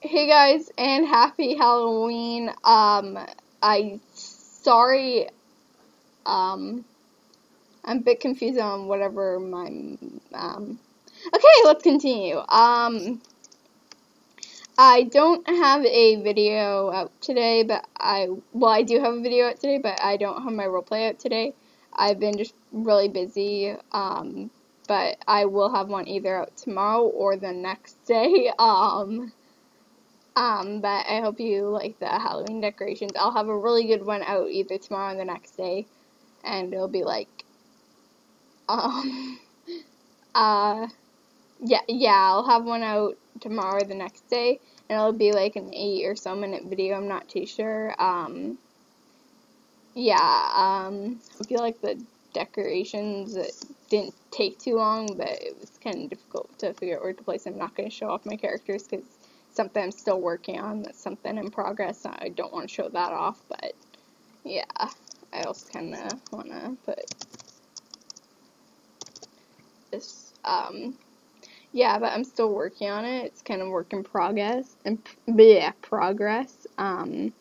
Hey guys, and happy Halloween. Um, I sorry. Um, I'm a bit confused on whatever my um. Okay, let's continue. Um, I don't have a video out today, but I well, I do have a video out today, but I don't have my roleplay out today. I've been just really busy. Um, but I will have one either out tomorrow or the next day. Um. Um, but I hope you like the Halloween decorations. I'll have a really good one out either tomorrow or the next day, and it'll be like, um, uh, yeah, yeah, I'll have one out tomorrow or the next day, and it'll be like an eight or so minute video. I'm not too sure. Um, yeah, um, I feel like the decorations it didn't take too long, but it was kind of difficult to figure out where to place. I'm not going to show off my characters because something I'm still working on. That's something in progress. I don't want to show that off, but yeah, I also kind of want to put this. Um, yeah, but I'm still working on it. It's kind of work in progress and yeah, progress. Um,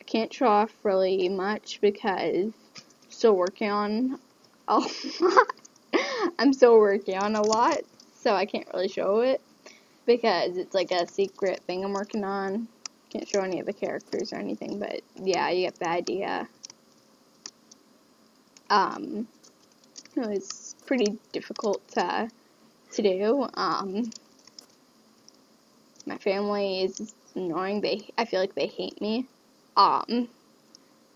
I can't show off really much because I'm still working on a lot. I'm still working on a lot, so I can't really show it because it's like a secret thing I'm working on. Can't show any of the characters or anything, but yeah, you get the idea. Um, it was pretty difficult to, to do. Um, my family is annoying. They, I feel like they hate me. Um,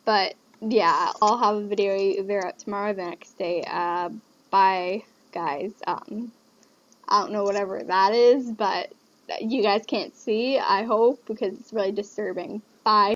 but yeah, I'll have a video there out tomorrow the next day. Uh, bye, guys. Um, I don't know whatever that is, but you guys can't see, I hope, because it's really disturbing. Bye.